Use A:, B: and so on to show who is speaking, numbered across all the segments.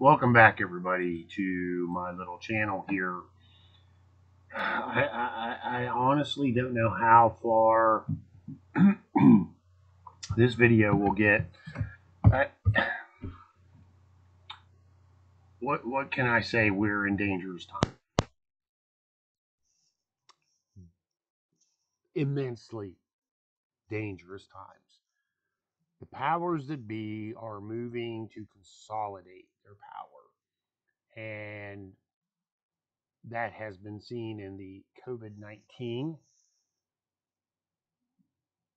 A: Welcome back, everybody, to my little channel here. I, I, I honestly don't know how far this video will get. I, what what can I say? We're in dangerous time. Immensely dangerous times. The powers that be are moving to consolidate their power. And that has been seen in the COVID 19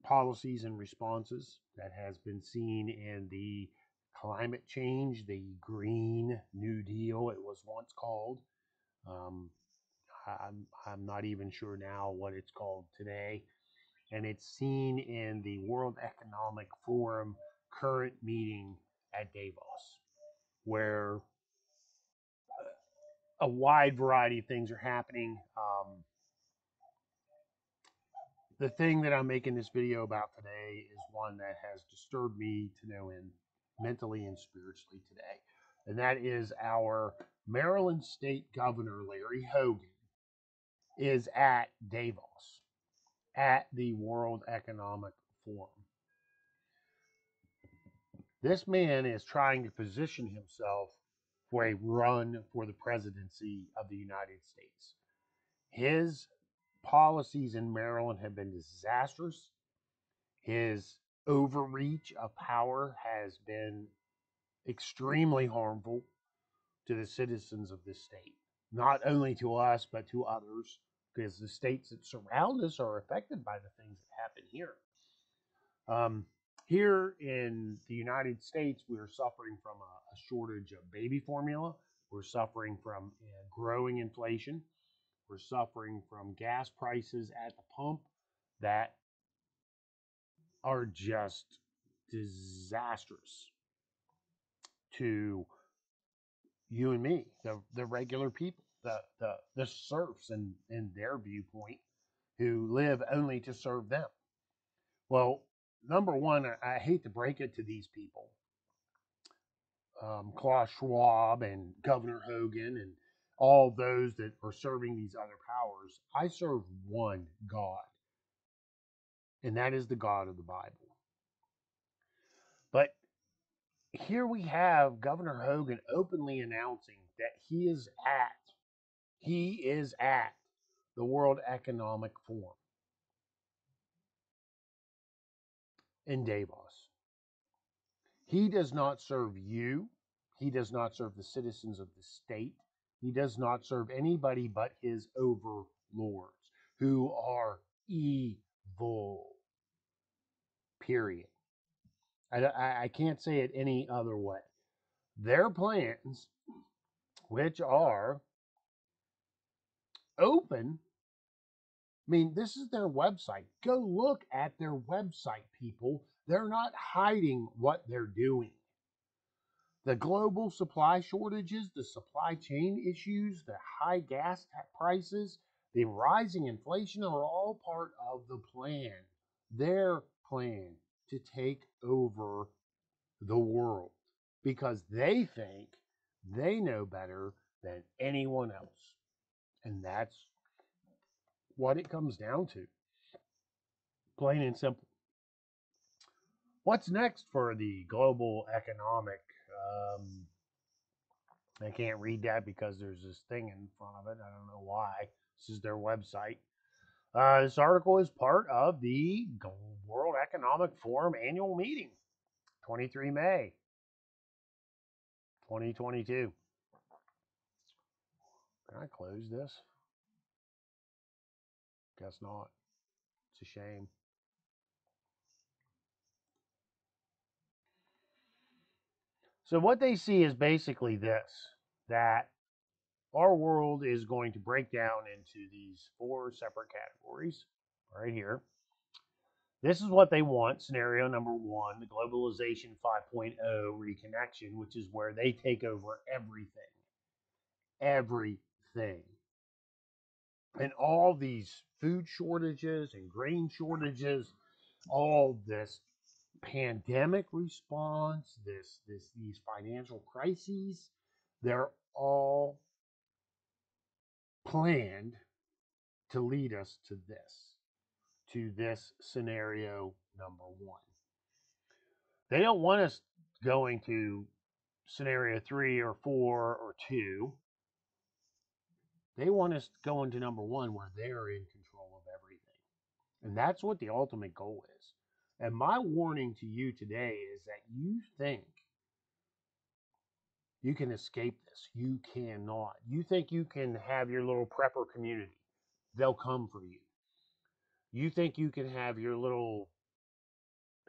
A: policies and responses. That has been seen in the climate change, the Green New Deal, it was once called. Um, I'm, I'm not even sure now what it's called today. And it's seen in the World Economic Forum current meeting at Davos, where a wide variety of things are happening. Um, the thing that I'm making this video about today is one that has disturbed me to no end, mentally and spiritually today. And that is our Maryland State Governor, Larry Hogan, is at Davos, at the World Economic Forum. This man is trying to position himself for a run for the presidency of the United States. His policies in Maryland have been disastrous. His overreach of power has been extremely harmful to the citizens of this state, not only to us, but to others, because the states that surround us are affected by the things that happen here. Um, here in the United States, we are suffering from a, a shortage of baby formula. We're suffering from uh, growing inflation. We're suffering from gas prices at the pump that are just disastrous to you and me, the, the regular people, the, the, the serfs in, in their viewpoint who live only to serve them. Well, number one, I, hate to break it to these people. Um, Klaus Schwab and Governor Hogan and all those that are serving these other powers. I serve one God, and that is the God of the Bible. But here we have Governor Hogan openly announcing that he is at, he is at the World Economic Forum. In Davos. He does not serve you. He does not serve the citizens of the state. He does not serve anybody but his overlords, who are evil. Period. I, I, I can't say it any other way. Their plans, which are open mean, this is their website. Go look at their website, people. They're not hiding what they're doing. The global supply shortages, the supply chain issues, the high gas prices, the rising inflation are all part of the plan, their plan to take over the world because they think they know better than anyone else. And that's what it comes down to. Plain and simple. What's next for the global economic? Um, I can't read that because there's this thing in front of it. I don't know why. This is their website. Uh, this article is part of the World Economic Forum annual meeting, 23 May 2022. Can I close this? Guess not. It's a shame. So what they see is basically this that our world is going to break down into these four separate categories right here. This is what they want. Scenario number one, the globalization 5.0 reconnection, which is where they take over everything. Everything and all these food shortages and grain shortages, all this pandemic response, this this these financial crises, They're all planned to lead us to this, to this scenario number one. They don't want us going to scenario three or four or two. They want us going to number one where they're in control. And that's what the ultimate goal is. And my warning to you today is that you think you can escape this. You cannot. You think you can have your little prepper community. They'll come for you. You think you can have your little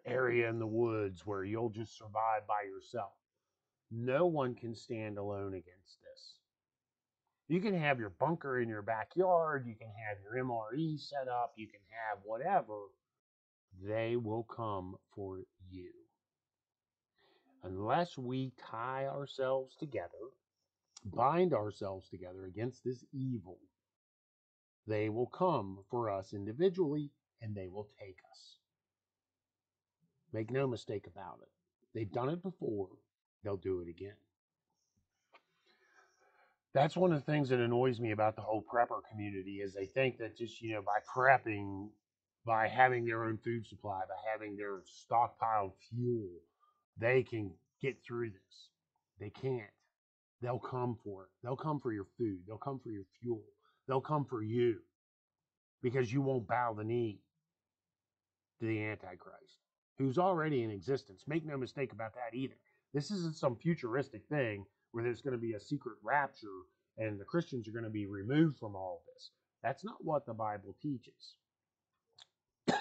A: area in the woods where you'll just survive by yourself. No one can stand alone against this. You can have your bunker in your backyard, you can have your MRE set up, you can have whatever. They will come for you. Unless we tie ourselves together, bind ourselves together against this evil, they will come for us individually and they will take us. Make no mistake about it. They've done it before, they'll do it again. That's one of the things that annoys me about the whole prepper community is they think that just, you know, by prepping, by having their own food supply, by having their stockpiled fuel, they can get through this. They can't. They'll come for it. They'll come for your food. They'll come for your fuel. They'll come for you because you won't bow the knee to the Antichrist who's already in existence. Make no mistake about that either. This isn't some futuristic thing where there's going to be a secret rapture and the Christians are going to be removed from all this. That's not what the Bible teaches. the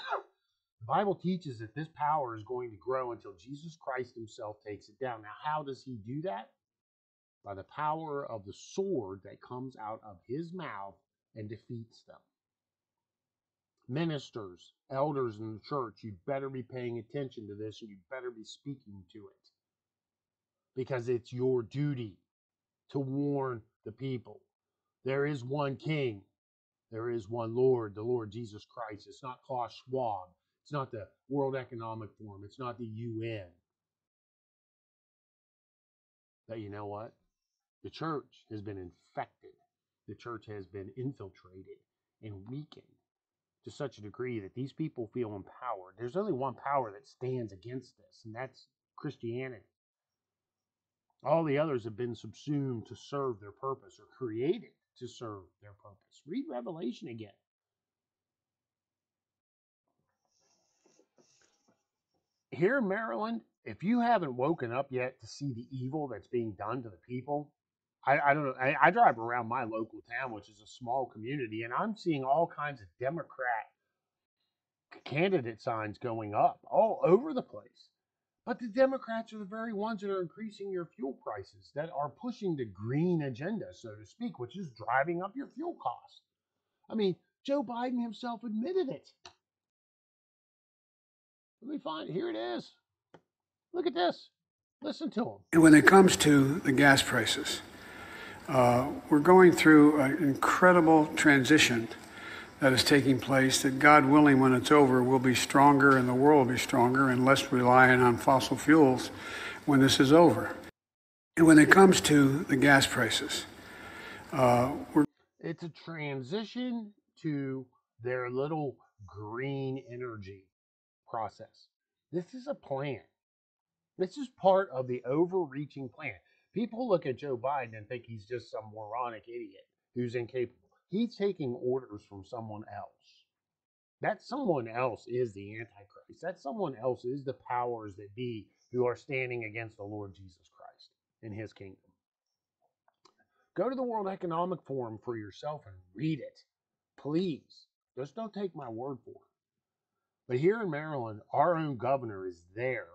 A: Bible teaches that this power is going to grow until Jesus Christ himself takes it down. Now, how does he do that? By the power of the sword that comes out of his mouth and defeats them ministers, elders in the church, you better be paying attention to this and you better be speaking to it. Because it's your duty to warn the people. There is one king, there is one Lord, the Lord Jesus Christ. It's not Klaus Schwab, it's not the World Economic Forum, it's not the UN. But you know what? The church has been infected, the church has been infiltrated and weakened to such a degree that these people feel empowered. There's only one power that stands against this, and that's Christianity. All the others have been subsumed to serve their purpose or created to serve their purpose. Read Revelation again. Here in Maryland, if you haven't woken up yet to see the evil that's being done to the people, I, I don't know. I, I, drive around my local town, which is a small community, and I'm seeing all kinds of Democrat candidate signs going up all over the place. But the Democrats are the very ones that are increasing your fuel prices, that are pushing the green agenda, so to speak, which is driving up your fuel costs. I mean, Joe Biden himself admitted it. Let me find here it is. Look at this. Listen to him.
B: And when it comes to the gas prices, uh, we're going through an incredible transition that is taking place that God willing, when it's over, will be stronger and the world will be stronger and less reliant on fossil fuels when this is over. And when it comes to the gas prices, uh,
A: it's a transition to their little green energy process. This is a plan. This is part of the overreaching plan. People look at Joe Biden and think he's just some moronic idiot who's incapable. He's taking orders from someone else. That someone else is the Antichrist. That someone else is the powers that be who are standing against the Lord Jesus Christ in his kingdom. Go to the World Economic Forum for yourself and read it. Please. Just don't take my word for it. But here in Maryland, our own governor is there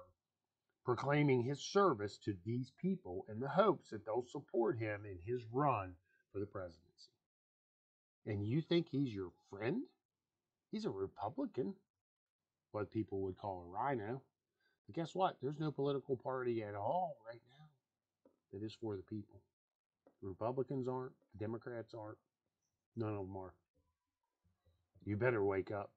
A: proclaiming his service to these people in the hopes that they'll support him in his run for the presidency. And you think he's your friend? He's a Republican, what people would call a RINO. But guess what? There's no political party at all right now that is for the people. The Republicans aren't, Democrats aren't, none of them are. You better wake up.